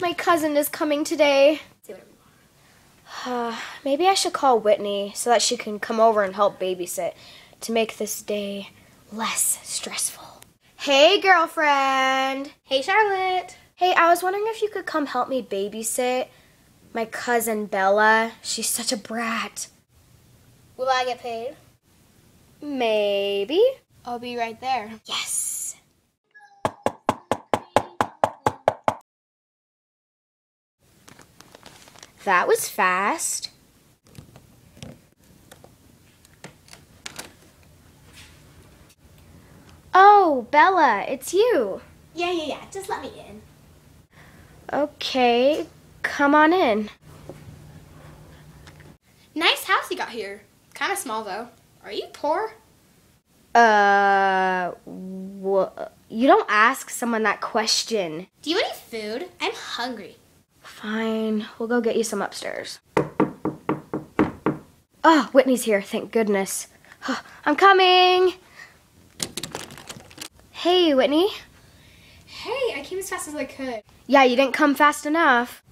my cousin is coming today. Uh, maybe I should call Whitney so that she can come over and help babysit to make this day less stressful. Hey, girlfriend. Hey, Charlotte. Hey, I was wondering if you could come help me babysit my cousin Bella. She's such a brat. Will I get paid? Maybe. I'll be right there. Yes. That was fast. Oh, Bella, it's you. Yeah, yeah, yeah. Just let me in. Okay, come on in. Nice house you got here. Kind of small, though. Are you poor? Uh, wha- you don't ask someone that question. Do you want any food? I'm hungry. Fine, we'll go get you some upstairs. Oh, Whitney's here, thank goodness. I'm coming! Hey, Whitney. Hey, I came as fast as I could. Yeah, you didn't come fast enough.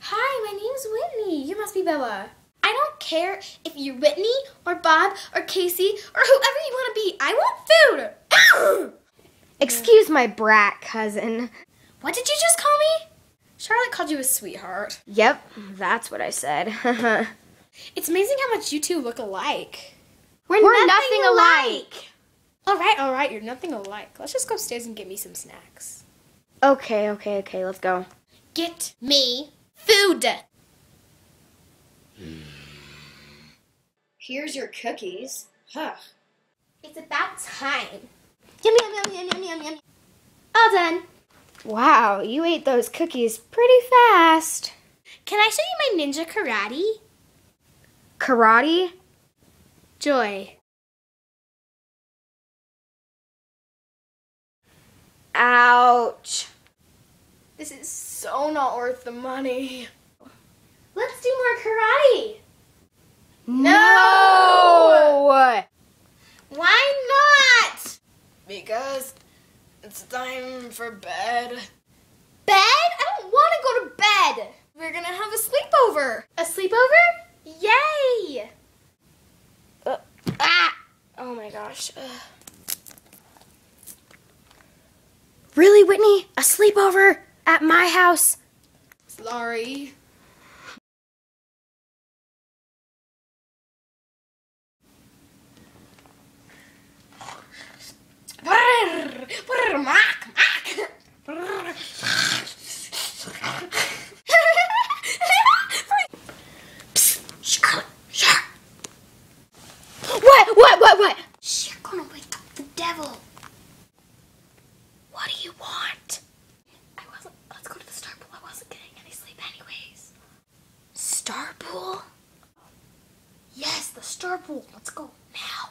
Hi, my name's Whitney. You must be Bella. I don't care if you're Whitney or Bob or Casey or whoever you want to be. I want food. Excuse my brat cousin. What did you just call me? Charlotte called you a sweetheart. Yep, that's what I said. It's amazing how much you two look alike. We're, nothing, alike. All right, all right, you're nothing alike. Let's just go upstairs and get me some snacks. Okay, okay, okay, let's go. Get me food. Here's your cookies. Huh. It's about time. Yum yum yum yum yum yum yum. All done. Wow, you ate those cookies pretty fast. Can I show you my ninja karate? Karate? Joy. Ouch. This is so not worth the money. Let's do more karate. No! Why not? Because it's time for bed. Bed? I don't want to go to bed. We're gonna have a sleepover. A sleepover? Yay! Ah! Oh my gosh. Ugh. Really, Whitney? A sleepover at my house? Sorry. Brrr, brrr. What? What? What? What? You're gonna wake up the devil. What do you want? I wasn't. Let's go to the star pool. I wasn't getting any sleep anyways. Star pool? Yes, the star pool. Let's go now.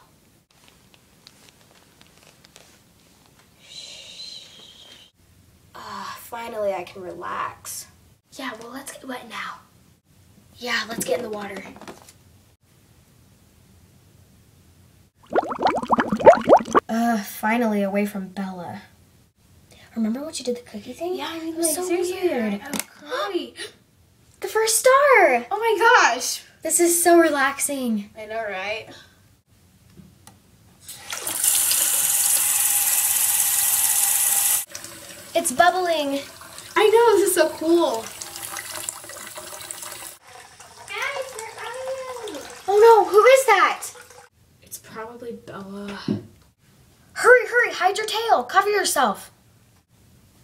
Ah, finally I can relax. Yeah, well, let's get wet now. Yeah, let's get in the water. Uh, finally away from Bella. Remember when you did the cookie thing? Yeah, I mean, it was like, so seriously, weird. I was crying. The first star! Oh my gosh. This is so relaxing. I know, right? It's bubbling. I know, this is so cool. Guys, where are you? Oh no, who is that? It's probably Bella. Hurry, hurry, hide your tail. Cover yourself.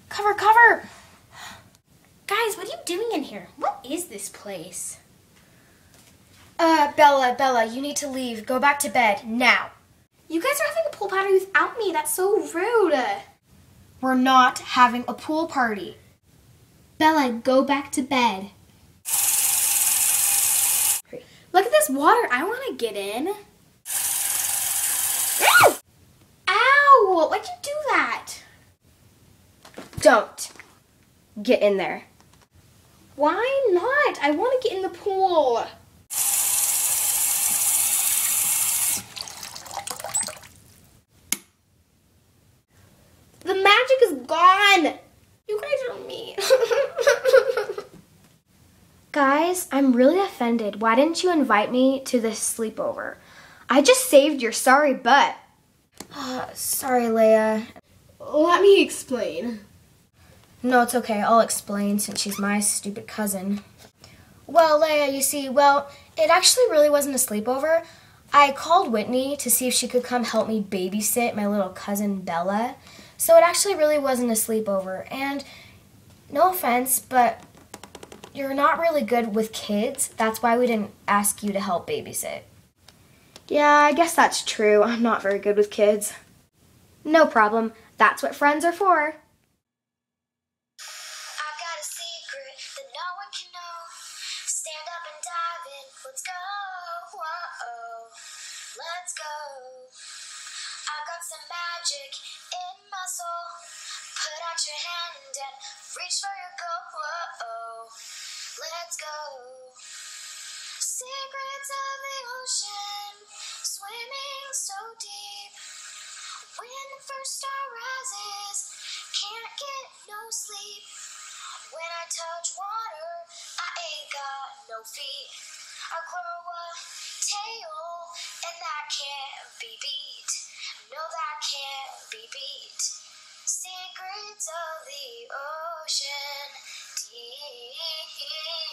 Cover, cover. Guys, what are you doing in here? What is this place? Uh, Bella, Bella, you need to leave. Go back to bed now. You guys are having a pool party without me. That's so rude. We're not having a pool party. Bella, go back to bed. Look at this water. I want to get in. Ow! Why'd you do that? Don't. Get in there. Why not? I want to get in the pool. The magic is gone. You guys I'm really offended. Why didn't you invite me to this sleepover? I just saved your sorry butt. Sorry, Leia. Let me explain. No, it's okay. I'll explain since she's my stupid cousin. Well, Leia, you see, well, it actually really wasn't a sleepover. I called Whitney to see if she could come help me babysit my little cousin Bella. So it actually really wasn't a sleepover. And no offense, but you're not really good with kids. That's why we didn't ask you to help babysit. Yeah, I guess that's true. I'm not very good with kids. No problem. That's what friends are for. I've got a secret that no one can know. Stand up and dive in. Let's go. Whoa. Let's go. I've got some magic in my soul. Put out your hand and reach for your goal. Let's go. Secrets of the ocean. Swimming so deep. When the first star rises, can't get no sleep. When I touch water, I ain't got no feet. I grow a tail, and that can't be beat. No, that can't be beat. Secrets of the ocean deep.